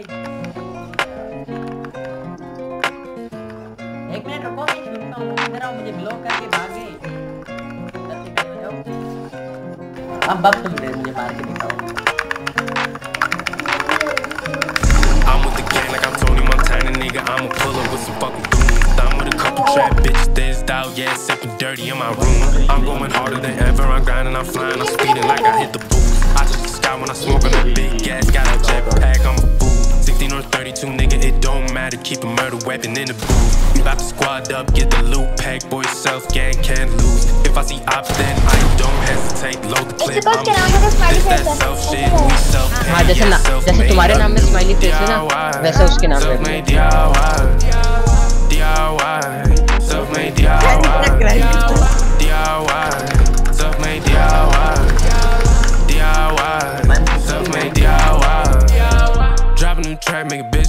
एक मिनट रुको मैं छूटता हूँ इधर आओ मुझे ब्लॉक करके भागे जल्दी करो, जाओ। अब बब तुम दे मुझे मार के दिखाओ I'm with the gang like I'm Tony Montana, nigga. I'm a puller with some fucking goons. I'm with a couple trap bitches, this out, yeah, sipping dirty in my room. I'm going harder than ever, I'm grinding, I'm flying, I'm speeding like I hit the booth. I touch the sky when I smoke on that big gas, got a jetpack, I'm a fool. it don't matter, keep a murder weapon in the booth. We about to squad up, get the loot pack, boy, self gang can't lose. If I see ops, then I don't hesitate, load the clip. suppose के नाम में तो smiley this that face है। self shit, we self हाँ जैसे ना जैसे तुम्हारे नाम में स्माइली फेस है ना वैसे उसके नाम में भी है। Self-made DIY, DIY, self-made DIY, DIY, self-made DIY, DIY, self-made DIY. Drop a new track, make a bitch go out.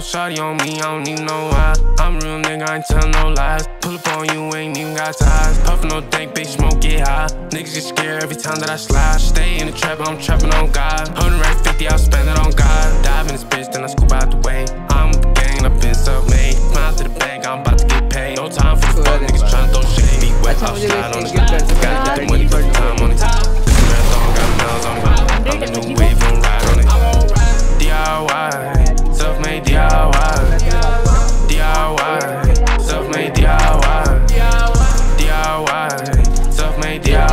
shawty on me, I don't even know why. I'm real nigga, I ain't tell no lies. Pull up on you, ain't even got ties. Puffin' no dank, bitch, smoke get high. Niggas get scared every time that I slide. Stay in the trap, I'm trappin' on God. 150, I'll spend it on God. Dive in this bitch, then I scoop out the way. I'm with the gang, I've been self-made. Smile to the bank, I'm about to get paid. No time for the fuck, niggas tryna throw shade. Be wet outside on the slide. Gotta get the money, first time on the top. idea.